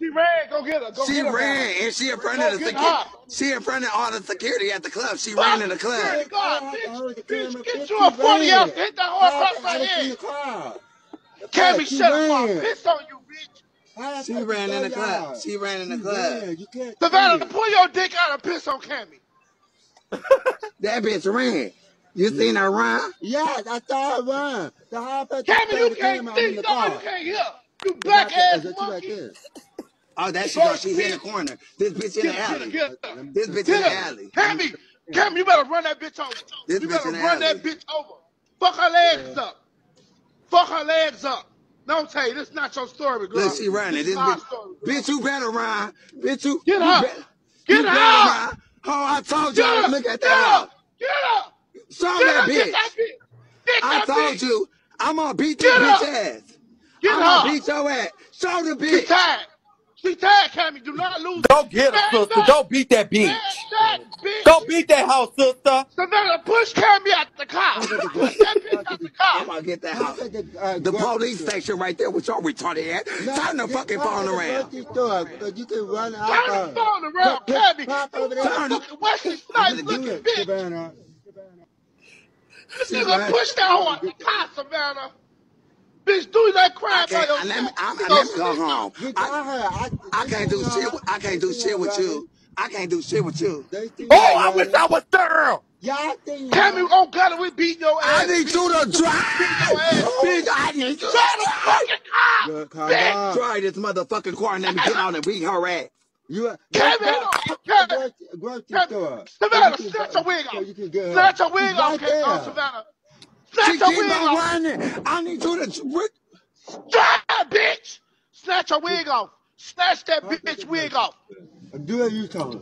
She ran. Go get her. Go She get her. ran and she in front of the get security. her. She in front of all the security at the club. She Fuck ran in the security club. guard, bitch. Bitch, get you a 40 ran. ounce. Hit that How hard I across got her in head. Cammie, she shut up. I'll ran. piss on you, bitch. She ran in the club. She ran in the club. You can't Savanna, pull your dick out and piss on Cammie. That bitch ran. You seen her run? Yes, I saw her run. So how I bet Cammie, you you can't see. No, you can't hear. You black ass is that you like monkey. This? Oh, that she Fuck, go. She's in the corner. This bitch in the her, get her, alley. get her. This bitch in the alley. Cammie, Cammie, you better run that bitch over. This you better in the run that bitch over. Fuck her legs up. Fuck her legs up. No, tell you, this is not your story, girl. Look, she running. This This is our bitch, story, girl. bitch, you better run. Bitch, you, Get you her. better, Get you better run. Oh, I told y'all. her. Look at Get that. Get her. Show Get that her. Get bitch. that bitch. Get I that told bitch. you. I'm gonna beat this bitch ass. Get I'm gonna beat your ass. Show the She bitch. tired. She tired, Cammie. Do not lose. Go get her, Smash sister. that. Go beat that bitch. Smash that bitch. Go beat that house, sister. Savanna, push Cammie out the car. How about the Push that bitch out the I'm gonna get that house. about the uh, The police store? station right there with your retarded ass. No, Turn the fucking right phone around. store you can run Turn alcohol. the phone around, Put- put- Cammie. pop You over there. Turn it. motherfucking Wesley I'm Snipes gonna Do looking it, bitch. Savanna. This She nigga right. push that hoe out the car, Savanna. Bitch, do that I by can't. I, let me. I, You I gonna let me go home. You I. I, I can't do shit. With, I can't do shit with you. I can't do shit with you. Oh, I wish. I was there. Y'all seen Cammie, her. oh God, we beat your ass. I need bitch. you to Beat your drive. ass, Bitch, bitch. I need you to Try the drive. fucking car, Good, bitch. down. This motherfucking car and let me get out and beat her ass. You let's Cammie, go hold oh, on. to the Cammie, grocery, grocery Cammie, store so you Savanna, can snatch your wig so off. you can get her. Snatch your wig She's off, right oh, Cam- there. Savanna. She Snatch your keep wig on off. running. I need you to. Drive, bitch. Snatch your wig off. Snatch that How bitch wig off. store? Do as you told her.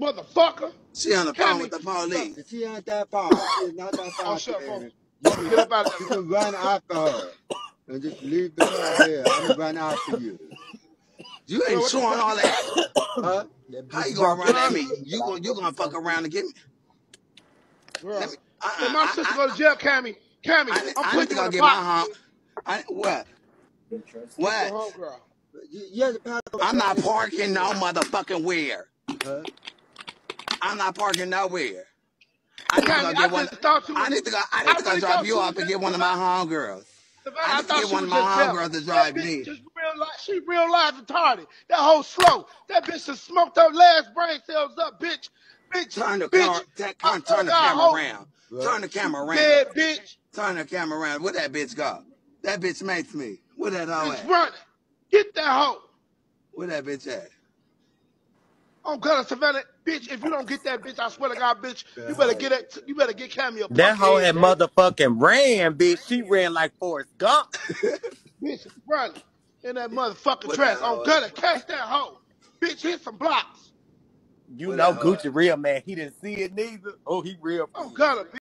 Motherfucker. She on the phone Cammie. with the police. She ain't that far. She not that Oh, far, shut up, You Get can, up out of you can run after her and just leave the car there. I'm gonna run after you. You ain't what the showing all that. Huh? How you gonna run at me? You gonna you gonna fuck around and get me? Bro. Let me. Uh, Hey, uh, my I, sister I, go to jail, Cammie. Cammie, I, I'm I need to putting you in a get my box. home. I, what? Get your What? homegirl. You, you have to pass over I'm not parking no motherfucking where. Huh? I'm not parking nowhere. I need to Cammie, go I get one. thought you I need to go. I I need to go really drop you you off was and get one of my homegirls. Savanna, I I need to thought get one of my just jealous. homegirls to That drive bitch me. just real life. She real life retarded. That whole slow. That bitch just smoked her last brain cells up, bitch. Bitch, Turn the bitch. car. ta- I oh, turn, swear turn to the oh, oh. camera hoe. around. What? Turn the camera around. Dead bitch. Turn the camera around. Where that bitch go? That bitch makes me. Where that hoe Bitch at? running. Get that hoe. Where that bitch at? Oh God, Savanna, bitch! If you don't get that bitch, I swear to God, bitch, you better hoe. get it. You better get Cammie That hoe head, had motherfucking ran, bitch. She ran like Forrest Gump. Bitch, running in that motherfucking Where dress. that On hoe at? gutter, catch that hoe. Bitch, hit some blocks. You know at? Gucci real man. He didn't see it neither. Oh, he real oh, On good. gutter,